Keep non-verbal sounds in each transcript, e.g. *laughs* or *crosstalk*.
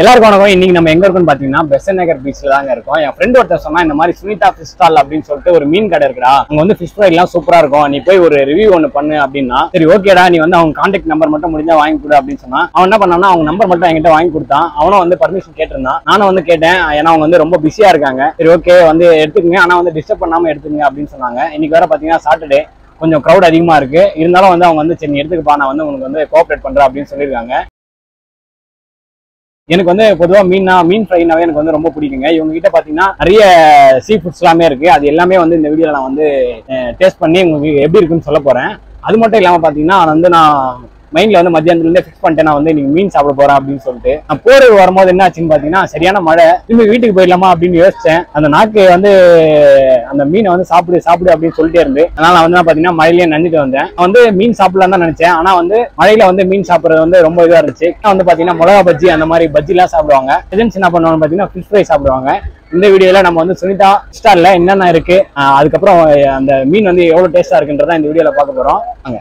எல்லாருக்கும் வணக்கம். இன்னைக்கு நம்ம எங்க இருக்கோம்னு பாத்தீங்கன்னா பெசன் நகர் பீச்ல தாங்க இருக்கும். என் ஃப்ரெண்ட் ஒருத்தர் சொன்னா இந்த மாதிரி சுனிதா ஃபிஷ் ஸ்டால் அப்படின்னு சொல்லிட்டு ஒரு மீன் கடை இருக்குடா. அங்க வந்து ஃபிஷ் ஃப்ரை எல்லாம் சூப்பரா இருக்கும். நீ போய் ஒரு ரிவ்யூ ஒன்று பண்ணு அப்படின்னா சரி ஓகேடா நீ வந்து அவங்க கான்டாக்ட் நம்பர் மட்டும் முடிஞ்சா வாங்கி கொடு அப்படின்னு சொன்னா அவன் என்ன பண்ணான்னா அவங்க நம்பர் மட்டும் என்கிட்ட வாங்கி கொடுத்தான். அவனும் வந்து பர்மிஷன் கேட்டிருந்தான். நானும் வந்து கேட்டேன். ஏன்னா அவங்க வந்து ரொம்ப பிஸியா இருக்காங்க. சரி ஓகே வந்து எடுத்துக்கங்க. ஆனா வந்து டிஸ்டர்ப் பண்ணாம எடுத்துக்கங்க அப்படின்னு சொன்னாங்க. இன்னைக்கு வேற பாத்தீங்கன்னா சாட்டர்டே கொஞ்சம் க்ரௌட் அதிகமா இருக்கு. இருந்தாலும் வந்து அவங்க வந்து சரி எடுத்துக்கப்பா. நான் வந்து உனக்கு வந்து கோஆப்ரேட் பண்றேன் அப்படின்னு சொல்லியிருக்காங்க. எனக்கு வந்து பொதுவாக மீன்னா மீன் ஃப்ரைனாவே எனக்கு வந்து ரொம்ப பிடிக்குங்க. இவங்க கிட்ட பார்த்தீங்கன்னா நிறைய சீ ஃபுட்ஸ் எல்லாமே இருக்கு. அது எல்லாமே வந்து இந்த வீடியோவில் நான் வந்து டேஸ்ட் பண்ணி உங்களுக்கு எப்படி இருக்குன்னு சொல்ல போகிறேன் அது மட்டும் இல்லாமல் பார்த்தீங்கன்னா வந்து நான் மைண்ட்ல வந்து மத்தியானத்துல ஃபிக்ஸ் பண்ணிட்டேன். நான் வந்து இன்னைக்கு மீன் சாப்பிட போறேன் அப்படின்னு சொல்லிட்டு. நான் போறது வரும்போது என்ன ஆச்சுன்னு பாத்தீங்கன்னா சரியான மழை. திரும்பி வீட்டுக்கு போயிடலாமா அப்படின்னு யோசிச்சேன். அந்த நாக்கு வந்து அந்த மீனை வந்து சாப்பிடு சாப்பிடு அப்படின்னு சொல்லிட்டே இருந்து. அதனால நான் வந்து பாத்தீங்கன்னா மழையிலேயே நினைச்சிட்டு வந்தேன். வந்து மீன் சாப்பிடலாம் தான் நினைச்சேன். ஆனா வந்து மழையில வந்து மீன் சாப்பிடுறது வந்து ரொம்ப இதா இருந்துச்சு. நான் வந்து பாத்தீங்கன்னா மிளகா பஜ்ஜி அந்த மாதிரி பஜ்ஜி எல்லாம் சாப்பிடுவாங்க. ஏஜென்சி என்ன பண்ணுவாங்க பாத்தீங்கன்னா ஃபிஷ் ஃப்ரை சாப்பிடுவாங்க. இந்த வீடியோல நம்ம வந்து சுனிதா ஸ்டார்ல என்னென்ன இருக்கு அதுக்கப்புறம் அந்த மீன் வந்து எவ்வளவு டேஸ்டா இருக்குன்றத இந்த வீடியோல பார்க்க போறோம். அங்க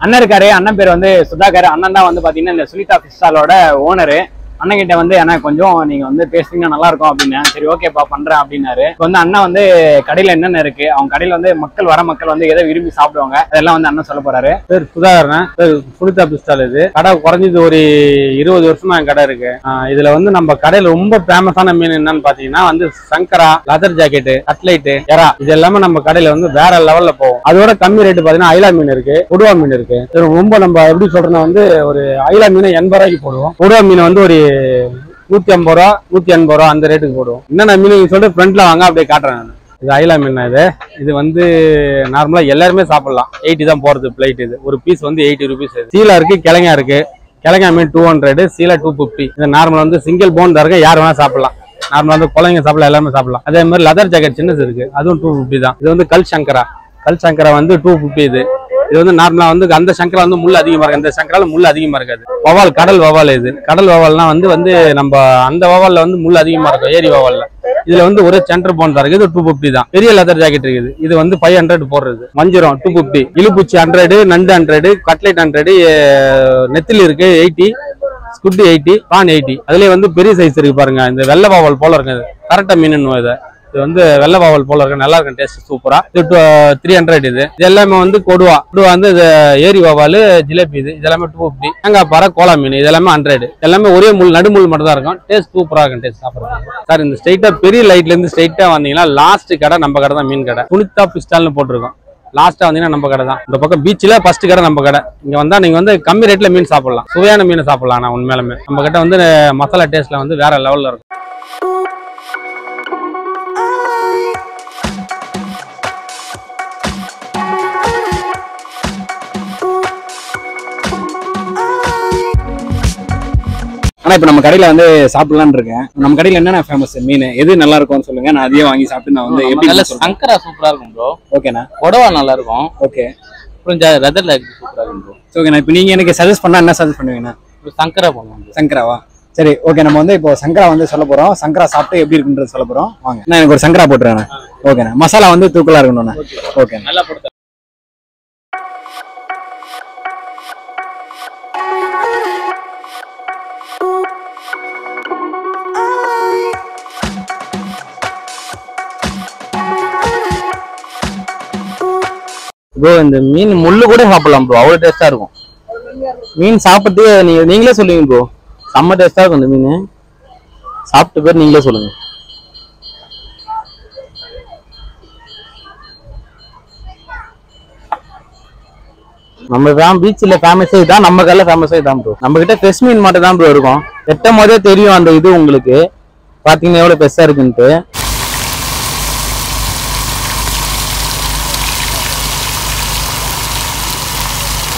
அண்ணன் இருக்காரு அண்ணன் பேர் வந்து சுதாகர். அண்ணன் தான் வந்து பாத்தீங்கன்னா இந்த சுனிதா ஃபிஷ் ஸ்டாலோட ஓனரு அண்ணன் வந்து அண்ணா கொஞ்சம் நீங்க வந்து பேசுனீங்கன்னா நல்லா இருக்கும் அப்படின்னு. சரி ஓகேப்பா பண்றேன் அப்படின்னாரு. இப்போ வந்து அண்ணா வந்து கடையில என்னென்ன இருக்கு அவங்க கடையில வந்து மக்கள் வர மக்கள் வந்து எதை விரும்பி சாப்பிடுவாங்க அதெல்லாம் வந்து அண்ணன் சொல்ல போறாரு. பேர் சுதாகரன் சார் புளித்தா பிஸ்டால் இது. கடை குறைஞ்சது ஒரு இருபது வருஷமா என் கடை இருக்கு. இதுல வந்து நம்ம கடையில ரொம்ப ஃபேமஸான மீன் என்னன்னு பாத்தீங்கன்னா வந்து சங்கரா லெதர் ஜாக்கெட்டு கட்லைட்டு எறா. இது எல்லாமே நம்ம கடையில வந்து வேற லெவல்ல போகும். அதோட கம்மி ரேட்டு பாத்தீங்கன்னா ஐலா மீன் இருக்கு கொடுவா மீன் இருக்கு. ரொம்ப நம்ம எப்படி சொல்றோம்னா வந்து ஒரு ஐலா மீனை எண்பது ரூபாய்க்கு போடுவோம். கொடுவா மீன் வந்து ஒரு நூத்தி ஐம்பது ரூபா நூத்தி எண்பது ரூபா அந்த ரேட்டுக்கு போடுவோம். என்னென்ன மீன் சொல்லிட்டு ஃப்ரண்ட்ல வாங்க அப்படியே காட்டுறேன் நான். இது ஐலா மீன் இது. இது வந்து நார்மலா எல்லாருமே சாப்பிடலாம். எயிட்டி தான் போறது பிளேட் இது. ஒரு பீஸ் வந்து எயிட்டி ருபீஸ் சீலா இருக்கு கிழங்கா இருக்கு. கிழங்கா மீன் டூ ஹண்ட்ரட் சீலா டூ ஃபிஃப்டி இது நார்மல் வந்து சிங்கிள் போன் இருக்கு யார் வேணா சாப்பிடலாம். நார்மலா வந்து குழந்தைங்க சாப்பிடலாம் எல்லாமே சாப்பிடலாம். அதே மாதிரி லெதர் ஜாக்கெட் சின்னது இருக்கு. அதுவும் டூ ஃபிஃப்டி தான். இது வந்து கல் சங்கரா. கல் சங்கரா வந்து டூ ஃபிஃப்டி இது. இது வந்து நார்மலா வந்து அந்த சங்கரா வந்து முள் அதிகமா இருக்கு இந்த சங்கரால முள் அதிகமா இருக்காது. வவால் கடல் வவால் இது. கடல் வவால்னா வந்து வந்து நம்ம அந்த வவால்ல வந்து முள் அதிகமா இருக்கும் ஏரி வவால்ல. இதுல வந்து ஒரு சென்டர் போன் தான் இருக்கு இது டூ பிப்டி தான். பெரிய லெதர் ஜாக்கெட் இருக்குது. இது வந்து ஃபைவ் ஹண்ட்ரட் போடுறது. மஞ்சிரம் டூ பிப்டி இழுப்பூச்சி ஹண்ட்ரடு நண்டு ஹண்ட்ரடு கட்லைட் ஹண்ட்ரடு நெத்திலி இருக்கு எயிட்டி ஸ்குட்டி எயிட்டி பான் எயிட்டி அதுலயே வந்து பெரிய சைஸ் இருக்கு பாருங்க. இந்த வெள்ளை பாவல் போல இருக்கு கரெக்டா மீன் இதை. இது வந்து வெள்ளை பாவல் போல இருக்கு. நல்லா இருக்கும் டேஸ்ட் சூப்பரா இது த்ரீ ஹண்ட்ரட் uh, இது. இது எல்லாமே வந்து கொடுவா. கொடுவா வந்து இது ஏரி பாவால் ஜிலேபி இது. இதெல்லாமே டூ ஃபிஃப்டி தேங்காய் பாறை கோலா மீன். இது எல்லாமே ஹண்ட்ரட் எல்லாமே ஒரே முள் நடுமுள் மட்டும் தான் இருக்கும் டேஸ்ட் சூப்பரா இருக்கும். டேஸ்ட் சாப்பிடுறது சார் இந்த ஸ்ட்ரைட்டா பெரிய லைட்ல இருந்து ஸ்ட்ரைட்டா வந்தீங்கன்னா லாஸ்ட் கடை நம்ம கடை தான் மீன் கடை. புனிதா பிஸ்டால்னு போட்டிருக்கோம். லாஸ்ட்டாக வந்தீங்கன்னா நம்ம கடை தான். இந்த பக்கம் பீச்சில் ஃபர்ஸ்ட் கடை நம்ம கடை. இங்கே வந்தால் நீங்கள் வந்து கம்மி ரேட்டில் மீன் சாப்பிடலாம். சுவையான மீன் சாப்பிடலாம் நான் உண்மையிலுமே. நம்ம கிட்ட வந்து மசாலா டேஸ்ட்டில் வந்து வேற லெவலில் இருக்கும். ஆனா இப்ப நம்ம கடையில வந்து சாப்பிடலாம்னு இருக்கேன். நம்ம கடையில என்னென்ன ஃபேமஸ் மீன். எது நல்லா இருக்கும்னு சொல்லுங்க. நான் அதையே வாங்கி சாப்பிட்டு நான் வந்து எப்படி நல்ல சங்கரா சூப்பரா இருக்கும் ப்ரோ ஓகேண்ணா கொடவா நல்லா இருக்கும் ஓகே அப்புறம் ரதர் லேக் சூப்பரா இருக்கும் ப்ரோ ஓகேண்ணா இப்போ நீங்க எனக்கு சஜஸ்ட் பண்ணா என்ன சஜஸ்ட் பண்ணுவீங்கண்ணா? சங்கரா பண்ணுவோம். சங்கராவா? சரி ஓகே நம்ம வந்து இப்போ சங்கரா வந்து சொல்ல போறோம். சங்கரா சாப்பிட்டு எப்படி இருக்குன்றது சொல்ல போறோம். வாங்க. நான் எனக்கு ஒரு சங்கரா போட்டுறேன் ஓகேண்ணா மசாலா வந்து தூக்கலா இருக்கணும்ண்ணா. ஓகே நல்லா ப்ரோ இந்த மீன் முள்ளு கூட சாப்பிடலாம் ப்ரோ அவ்வளோ டேஸ்டா இருக்கும். மீன் சாப்பிட்டு நீங்க நீங்களே சொல்லுவீங்க ப்ரோ செம்ம டேஸ்டா இருக்கும் இந்த மீன். சாப்பிட்ட பேர் நீங்களே சொல்லுங்க. நம்ம தான் பீச்சில் ஃபேமஸே இதான் நம்ம கடையில் ஃபேமஸே இதான் ப்ரோ நம்ம கிட்ட ஃப்ரெஷ் மீன் மட்டும் தான் ப்ரோ இருக்கும். எட்ட போதே தெரியும் அந்த இது உங்களுக்கு. பார்த்தீங்கன்னா எவ்வளோ பெருசாக இருக்குன்ட்டு.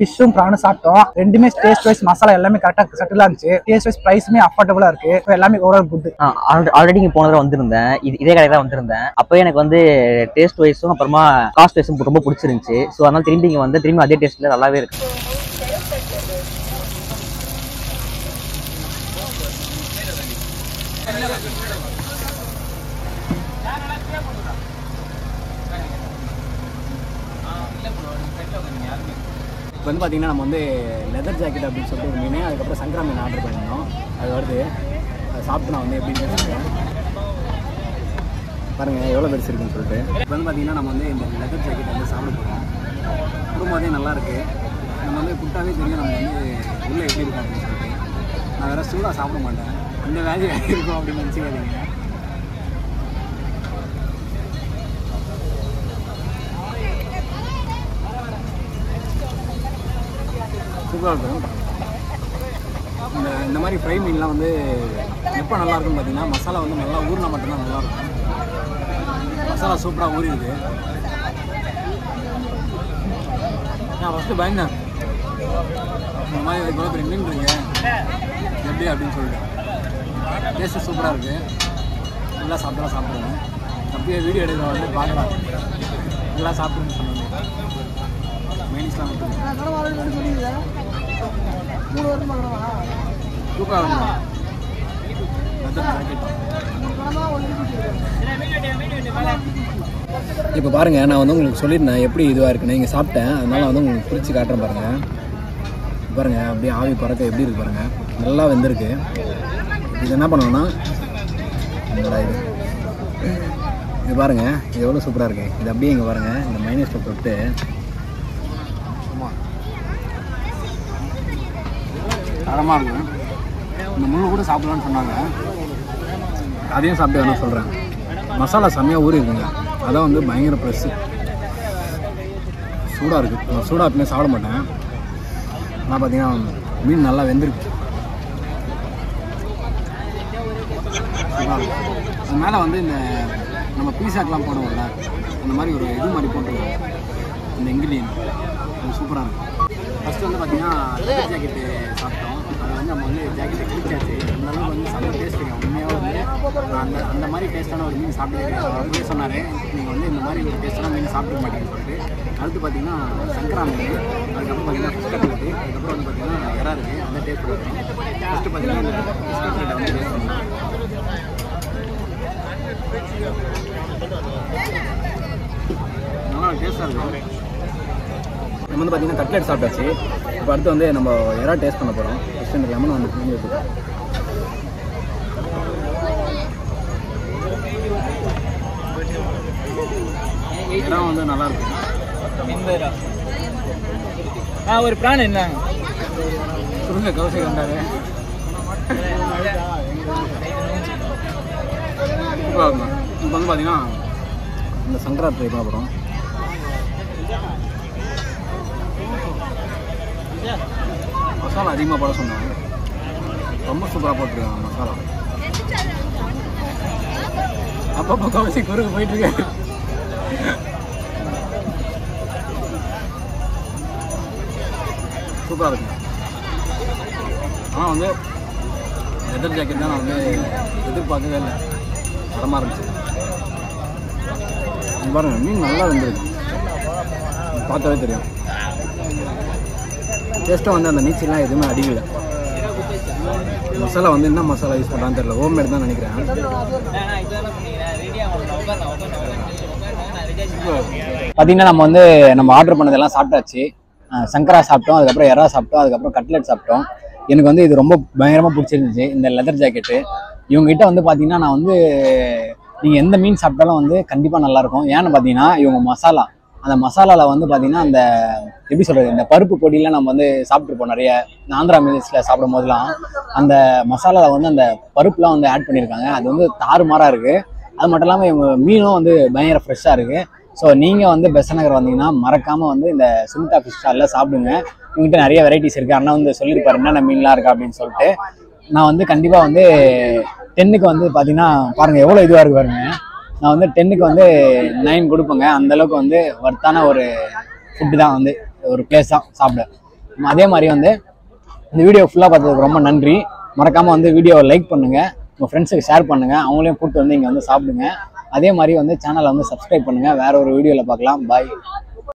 ஃபிஷ்ஷும் ப்ரானும் சாப்பிட்டோம். ரெண்டுமே டேஸ்ட் வைஸ் மசாலா எல்லாமே கரெக்டாக செட்டிலாக இருந்துச்சு. டேஸ்ட் வைஸ் ப்ரைஸுமே அஃபோர்டபுளாக இருக்கு. எல்லாமே ஓவரால் குட் ஆல்ரெடி இங்க போன தடவை வந்திருந்தேன். இது இதே கடைக்கு தான் வந்திருந்தேன். அப்போ எனக்கு வந்து டேஸ்ட் வைஸும் அப்புறமா காஸ்ட் வைஸும் ரொம்ப பிடிச்சிருந்துச்சு. ஸோ அதனால திரும்பி இங்க வந்து திரும்பி அதே டேஸ்ட்ல நல்லாவே இருக்கு. இப்போ வந்து பார்த்தீங்கன்னா நம்ம வந்து லெதர் ஜாக்கெட் அப்படின்னு சொல்லிட்டு ஒரு மீன் அதுக்கப்புறம் சங்கரா மீன் ஆர்டர் பண்ணியிருந்தோம். அது வருது. அதை சாப்பிட்டு நான் வந்து எப்படின்னு சொல்லுவேன் பாருங்கள் எவ்வளோ பெருசு இருக்குன்னு சொல்லிட்டு. இப்போ வந்து பார்த்தீங்கன்னா நம்ம வந்து இந்த லெதர் ஜாக்கெட் வந்து சாப்பிட போகிறோம் குடும்பத்தையும் நல்லாயிருக்கு நம்ம வந்து குட்டாவே தெரியும் நம்ம வந்து உள்ளே எப்படி இருக்கும் அப்படின்னு சொல்லிட்டு. நான் வேறு சூடாக சாப்பிட மாட்டேன். இந்த வேல்யூ *laughs* இருக்கும் அப்படின்னு நினச்சிக்காதீங்க. சூப்பராக இருக்கும் இந்த இந்த மாதிரி ஃப்ரை மீன்லாம் வந்து எப்போ நல்லாயிருக்குன்னு பார்த்தீங்கன்னா மசாலா வந்து நல்லா ஊறினா மட்டும்தான் நல்லா இருக்கும் மசாலா சூப்பராக ஊறிடுது நான் ஃபஸ்ட்டு பயந்தேன். இந்த மாதிரி இவ்வளோ பெரிய மீன் இருக்கு. எப்படி அப்படின்னு சொல்லிட்டு. டேஸ்ட்டு சூப்பராக இருக்குது நல்லா சாப்பிட்டா சாப்பிடுவேன் அப்படியே வீடியோ எடுக்கிற வந்து பார்க்கலாம். நல்லா சாப்பிடுன்னு சொன்னாங்க. இப்போ பாருங்கள் நான் வந்து உங்களுக்கு சொல்லியிருந்தேன் எப்படி இதுவாக இருக்குன்னு இங்கே சாப்பிட்டேன். அதனால வந்து உங்களுக்கு பிரித்து காட்டுறேன் பாருங்கள் பாருங்கள் அப்படியே ஆவி பறக்க எப்படி இருக்கு பாருங்கள் நல்லா வெந்திருக்கு. இது என்ன பண்ணணும்னா இது? இது பாருங்கள் இது எவ்வளோ சூப்பராக இருக்குது இது அப்படியே இங்கே பாருங்கள் இந்த மைனஸில் தொட்டு தரமாக இருக்கும். இந்த முள் கூட சாப்பிடலான்னு சொன்னாங்க. அதையும் சாப்பிட்டு வேணும் சொல்கிறேன் மசாலா செம்மையாக ஊறி இருக்குங்க. அதான் வந்து பயங்கர ப்ரெஸ்ஸு சூடாக இருக்குது நான் சூடாக எப்பவுமே சாப்பிட மாட்டேன். ஆனால் பார்த்தீங்கன்னா மீன் நல்லா வெந்திருக்கு. அது மேலே வந்து இந்த நம்ம பீஸாக்கெலாம் போடுவோம்ல அந்த மாதிரி ஒரு இது மாதிரி போட்டுருவோம் இந்த இன்க்ரீடியன்ட் அது சூப்பராக இருக்கும் ஃபஸ்ட்டு வந்து பார்த்தீங்கன்னா ஜாக்கெட்டு சாப்பிட்டோம். நம்ம வந்து ஜாக்கெட்டை கிழிச்சாச்சு. அந்தளவுக்கு வந்து செம்ம டேஸ்ட் இருக்கு உண்மையாக வந்து அந்த அந்த மாதிரி டேஸ்ட்டான ஒரு மீன் சாப்பிட்டுருக்கேன் அவரே சொன்னார் நீங்கள் வந்து இந்த மாதிரி ஒரு டேஸ்ட்டான மீன் சாப்பிட மாட்டீங்கன்னு சொல்லிட்டு. அடுத்து பார்த்தீங்கன்னா சங்கரா மீன். அதுக்கப்புறம் பார்த்தீங்கன்னா ஃபிஷ் கட்லெட்டு அதுக்கப்புறம் வந்து பார்த்தீங்கன்னா இறா இருக்குது அந்த டேஸ்ட் வரும் ஃபஸ்ட்டு பார்த்தீங்கன்னா இந்த ஃபிஷ் கட்லெட்டை வந்து டேஸ்ட் நல்லா டேஸ்ட்டாக இருக்கும் நம்ம வந்து பார்த்தீங்கன்னா கட்லெட் சாப்பிட்டாச்சு. இப்போ அடுத்து வந்து நம்ம எறா டேஸ்ட் பண்ண போகிறோம் ஃபஸ்ட்டு இந்த லெமன் வந்து பிடிங்கி வச்சுருக்கோம் எறா வந்து நல்லா இருக்கும் ஒரு பிரான் என்ன? சுருங்க கவசம் கண்டாரு இப்போ வந்து பார்த்தீங்கன்னா இந்த சங்கரா ட்ரை பண்ண மசாலா அதிகமாக போட சொன்னாங்க. ரொம்ப சூப்பராக போட்டிருக்காங்க மசாலா. அப்பப்போ கவசி குறுக்கு போயிட்டு சூப்பராக இருக்கு. ஆனால் வந்து லெதர் ஜாக்கெட் தான் நான் வந்து எதிர்பார்க்கவே இல்லை. தரமாக இருந்துச்சு. பாருங்கள் பாருங்க மீன் நல்லா வெந்திருக்கு. பார்த்தாவே தெரியும். ஜஸ்ட்டு வந்து அந்த நீச்சலாம் எதுவுமே அடிக்கல. மசாலா வந்து என்ன மசாலா யூஸ் பண்ணுறான்னு தெரியல. ஹோம்மேட் தான் நினைக்கிறேன். பார்த்தீங்கன்னா நம்ம வந்து நம்ம ஆர்டர் பண்ணதெல்லாம் சாப்பிட்டாச்சு. சங்கரா சாப்பிட்டோம் அதுக்கப்புறம் எறா சாப்பிட்டோம் அதுக்கப்புறம் கட்லெட் சாப்பிட்டோம். எனக்கு வந்து இது ரொம்ப பயங்கரமாக பிடிச்சிருந்துச்சு இந்த லெதர் ஜாக்கெட்டு இவங்ககிட்ட வந்து பார்த்தீங்கன்னா நான் வந்து நீங்கள் எந்த மீன் சாப்பிட்டாலும் வந்து கண்டிப்பாக நல்லாயிருக்கும் ஏன்னு பார்த்தீங்கன்னா இவங்க மசாலா அந்த மசாலாவில் வந்து பார்த்தீங்கன்னா அந்த எப்படி சொல்கிறது இந்த பருப்பு பொடியெலாம் நம்ம வந்து சாப்பிட்ருப்போம் நிறைய. இந்த ஆந்திரா மீல்ஸில் சாப்பிடும் போதெல்லாம் அந்த மசாலாவில் வந்து அந்த பருப்புலாம் வந்து ஆட் பண்ணியிருக்காங்க அது வந்து தாறுமாறாக இருக்குது அது மட்டும் இல்லாமல் இவங்க மீனும் வந்து பயங்கர ஃப்ரெஷ்ஷாக இருக்குது ஸோ நீங்கள் வந்து பெச நகர் வந்தீங்கன்னா மறக்காமல் வந்து இந்த சுமிதா ஃபிஷ் ஸ்டாலில் சாப்பிடுங்க. இவங்ககிட்ட நிறைய வெரைட்டிஸ் இருக்குது அண்ணா வந்து சொல்லியிருப்பாரு என்னென்ன மீன்லாம் இருக்கா? அப்படின்னு சொல்லிட்டு. நான் வந்து கண்டிப்பாக வந்து டென்னுக்கு வந்து பார்த்தீங்கன்னா பாருங்கள் எவ்வளோ இதுவாக இருக்கு பாருங்கள் நான் வந்து டென்னுக்கு வந்து நைன் கொடுப்பேங்க. அந்த அளவுக்கு வந்து ஒர்த்தான ஒரு ஃபுட்டு தான் வந்து ஒரு பிளேஸ் தான் சாப்பிட. அதே மாதிரி வந்து இந்த வீடியோ ஃபுல்லாக பார்த்ததுக்கு ரொம்ப நன்றி. மறக்காமல் வந்து வீடியோவை லைக் பண்ணுங்கள் உங்கள் ஃப்ரெண்ட்ஸுக்கு ஷேர் பண்ணுங்கள் அவங்களையும் கூப்பிட்டு வந்து இங்கே வந்து சாப்பிடுங்க. அதே மாதிரி வந்து சேனலை வந்து சப்ஸ்கிரைப் பண்ணுங்கள் வேறு ஒரு வீடியோவில் பார்க்கலாம். பாய்